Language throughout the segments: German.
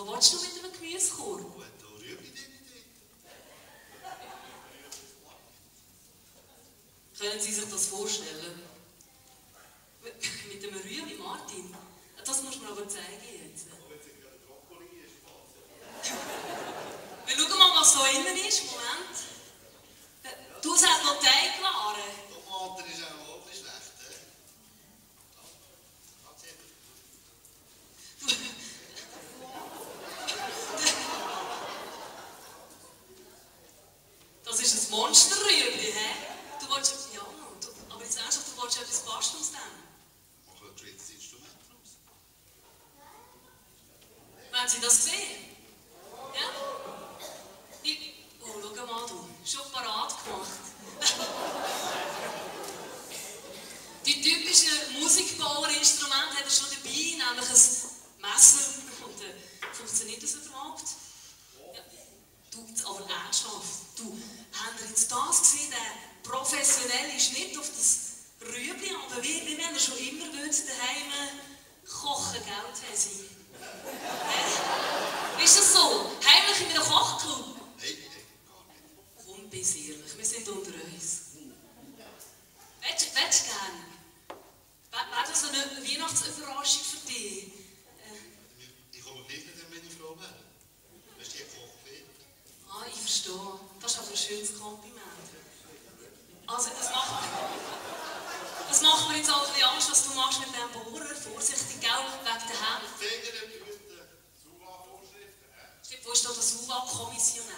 Wo willst du mit einem Gemüsekorb? Gut, da rühre ich dich nicht. Können Sie sich das vorstellen? Mit dem Rührei, Martin? Das muss man aber zeigen jetzt. Wir schauen mal, was da innen ist. Moment. Ein Monsterrüebli, hä? Du wolltest... Ja, du, aber jetzt ernsthaft, du wolltest etwas basteln aus dem. Mach ein drittes Instrument draus. Haben Sie das gesehen? Ja? Ich, oh, schau mal, du. Schon parat gemacht. Die typischen Musikbauerinstrumente hat er schon dabei, nämlich ein Messer. Und äh, funktioniert das überhaupt? Du, jetzt aber ernsthaft. Du, habt ihr jetzt das gesehen, der professionelle Schnitt auf das Rüebli? Aber wie wenn er schon immer würde daheim kochen, gell, Tesi? Ist das so? Heimlich in einem Kochclub? Nein, nein, gar nicht. Komm, bis ehrlich, wir sind unter uns. Willst willst du gern? Wäre das so eine Weihnachtsüberraschung für dich? Äh, Ich komme gleich nicht, wenn ich Frau wäre. Weißt du, die kocht nicht. ah, ich verstehe. Das ist aber ein schönes Kompliment. Also, das macht, das macht mir jetzt auch ein bisschen Angst, was du machst mit dem Bohrer. Vorsichtig, gell, wegen der Hände. Stimmt, Wo ist da der SUVA-Kommissionär?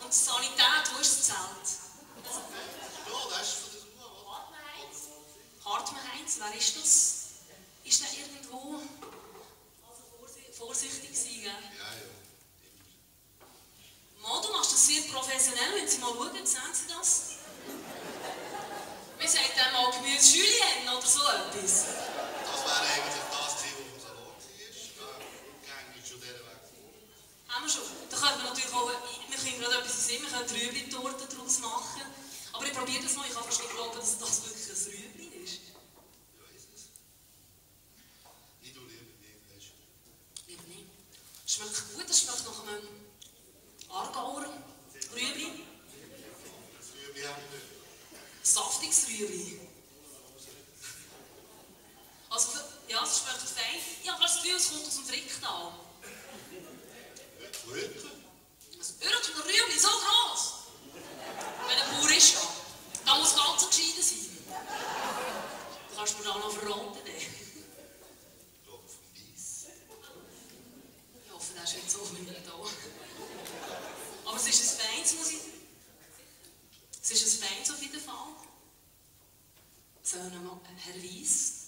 Und die Sanität, wo ist das Zelt? Ja, das ist von der Suva, oder? Hartmann Heinz, wer ist das? Ist der irgendwo? Also vorsi- vorsichtig sein, gell? Ja, ja. Mann, du machst das sehr professionell. Wenn Sie mal schauen, sehen Sie das? Wir sagen dann mal Gemüse Julien oder so etwas. Das wäre eigentlich das Ziel, was am Salon war. Da ging ich schon dieser Weg vor. Haben wir schon. Da können wir natürlich auch, wir können gerade etwas sehen, wir können Rüebli-Torte daraus machen. Aber ich probiere das mal, ich kann fast nicht glauben, dass das wirklich ein Rüebli ist. Ja, ist es. Ich tue lieber nicht, weißt du. Lieber nicht. Schmeckt gut, es schmeckt nach einem Aargauer Rüebli. Das Rüebli haben wir nicht. Saftiges Rüebli. Also, ja, es schmeckt fein. Ich habe das Gefühl, es kommt aus dem Fricktal. Wirklich? Ein Birken Rüebli, so gross. Wenn ein Bauer ist, ja. Da muss ganz so gescheiden sein. Du kannst mir da noch verraten. ne? Doch, vom Weiss. Ich hoffe, der ist nicht so wie da. Aber es ist ein Feins, muss ich... Es ist ein Feins auf jeden Fall. So, nochmal, äh, Herr Weiss.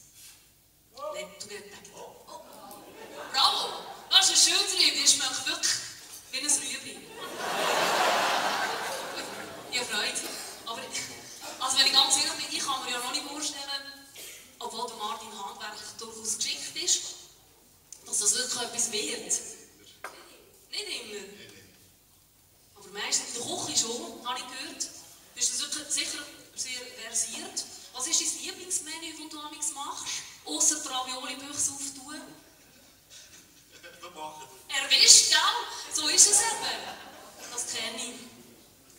Nein, du gehst. Oh. Bravo! Das ist ein Rüebli, es schmeckt wirklich wie ein Rüebli. Ja, Freude. Aber, also wenn ich ganz ehrlich bin, ich kann mir ja noch nicht vorstellen, obwohl der Martin handwerklich durchaus geschickt ist, dass das wirklich etwas wird. Nicht immer. Aber meistens in der Küche schon, habe ich gehört. Du bist das wirklich sicher sehr versiert. Was ist dein Lieblingsmenü, das du amigs machst? Außer die Ravioli-Büchse auftun? Erwischt, gell? So ist es eben. Das kenne ich.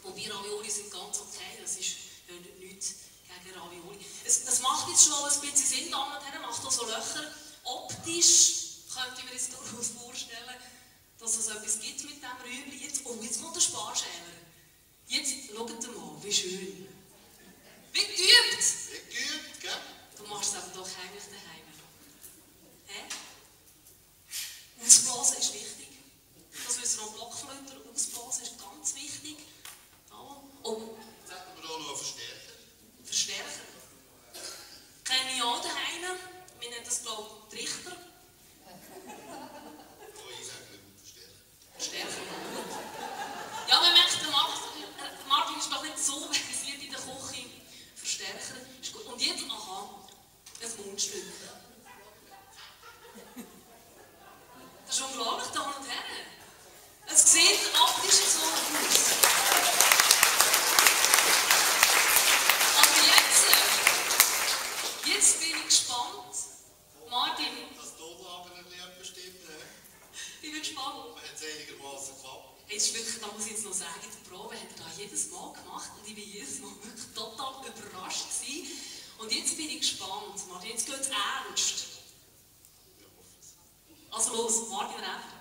Wobei Ravioli sind ganz okay, das ist ja nichts gegen Ravioli. Es, das macht jetzt schon ein bisschen Sinn, Damen und Herren, macht da so Löcher. Optisch könnte ich mir jetzt durchaus vorstellen, dass es etwas gibt mit diesem Rüebli. Jetzt, oh, jetzt kommt der Sparschäler. Jetzt schaut mal, wie schön. hat es einigermaßen geklappt. Jetzt wirklich, da muss ich jetzt noch sagen, die Probe hat er da jedes Mal gemacht und ich war jedes Mal wirklich total überrascht gewesen. Und jetzt bin ich gespannt, Martin, jetzt geht es ernst. Also los, Martin Reff.